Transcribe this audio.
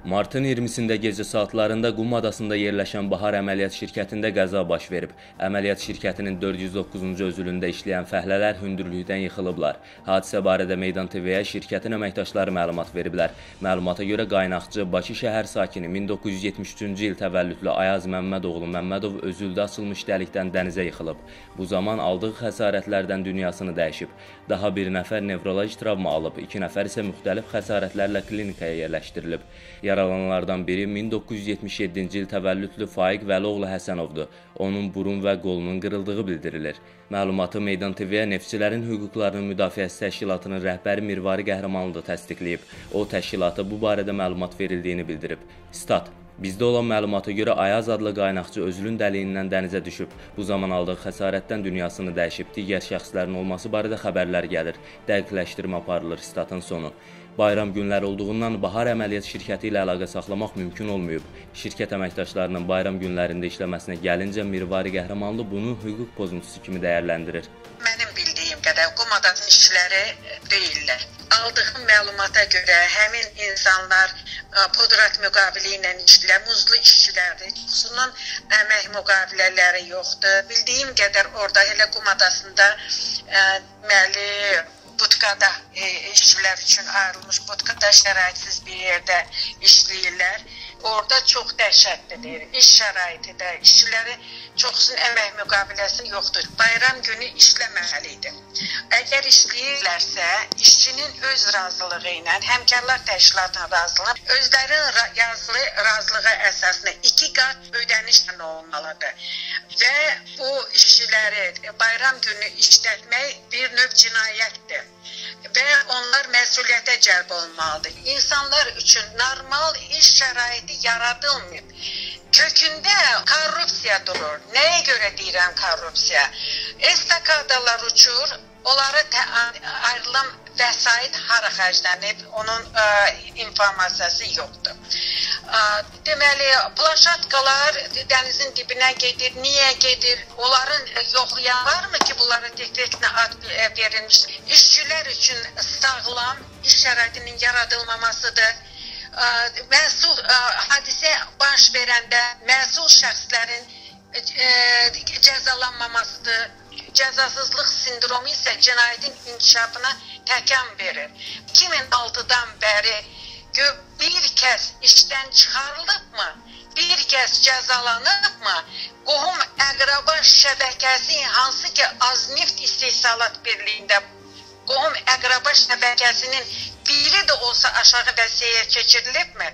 Martın 20-sində gecə saatlarında Qum adasında yerləşən Bahar Əməliyyat şirkətində qəza baş verib. Əməliyyat şirkətinin 409-cu özülündə işləyən fəhlələr hündürlükdən yıxılıblar. Hadisə barədə Meydan TV-yə şirkətin əməkdaşları məlumat veriblər. Məlumata görə qaynaqçı Bakı şəhər sakini 1973-cü il təvəllüdlü Ayaz Məmmədoğlu Məmmədov özüldə açılmış dəlikdən dənizə yıxılıb. Bu zaman aldığı xəsarətlərdən dünyasını dəyişib. Daha bir nəfər nevroloji travma alıb, iki nəfər isə müxtəlif xəsarətlərlə klinikaya yerləşdirilib. Yaralananlardan biri 1977-ci il təvəllüdlü Faiq Vəloğlu Həsənovdur. Onun burun və qolunun qırıldığı bildirilir. Məlumatı Meydan TV-yə Neftçilərin Hüquqlarının Müdafiəsi Təşkilatının rəhbəri Mirvari Qəhrəmanlı təsdiqləyib. O təşkilata bu barədə məlumat verildiyini bildirib. Stat Bizdə olan məlumata görə Ayaz adlı qaynaqçı özülün dəliyindən dənizə düşüb. Bu zaman aldığı xəsarətdən dünyasını dəyişib. Digər şəxslərin olması barədə xəbərlər gəlir. Dəqiqləşdirmə aparılır statın sonu. Bayram günləri olduğundan Bahar Əməliyyat şirkəti ilə əlaqə saxlamaq mümkün olmayıb. Şirkət əməkdaşlarının bayram günlərində işləməsinə gəlincə Mirvari Qəhrəmanlı bunu hüquq pozuntusu kimi dəyərləndirir. Mənim bildiyim qədər Qumadan işçiləri deyillər. Aldığım məlumata görə həmin insanlar podrat müqavili ilə işləyirlər, muzlu işçilərdir. Xüsusən əmək müqavilələri yoxdur. Bildiyim qədər orada elə Qum adasında deməli butkada e, işçilər üçün ayrılmış butkada şəraitsiz bir yerdə işləyirlər. Orada çox dəhşətlidir. İş şəraiti də, işçilərin çoxsunun əmək müqaviləsi yoxdur. Bayram günü işləməməli idi. Əgər işləyirlərsə, işçinin öz razılığı ilə, həmkarlar təşkilatının razılığı, özlərinin yazılı razılığı əsasında 2 qat ödəniş olmalıdır. Və bu işçiləri bayram günü işlətmək bir növ cinayətdir məsuliyyətə cəlb olunmalıdır. İnsanlar üçün normal iş şəraiti yaradılmayıb. Kökündə korrupsiya durur. Nəyə görə deyirəm korrupsiya? Estakadalar uçur, onlara ayrılan vəsait hara xərclənib, onun ə, informasiyası yoxdur. Deməli, plaşatkalar dənizin dibinə gedir. Niyə gedir? Onların yoxlayan varmı ki, bunlara dekretlə ad verilmiş? İşçilər üçün sağlam iş şəraitinin yaradılmamasıdır. Məsul hadisə baş verəndə məsul şəxslərin ə, cəzalanmamasıdır cəzasızlıq sindromu isə cinayətin inkişafına təkan verir. 2006-dan bəri bir kəs işdən çıxarılıbmı? Bir kəs cəzalanıbmı? Qohum əqraba şəbəkəsi hansı ki Azneft İstehsalat Birliyində qohum əqraba şəbəkəsinin biri də olsa aşağı vəsiyyəyə keçirilibmi?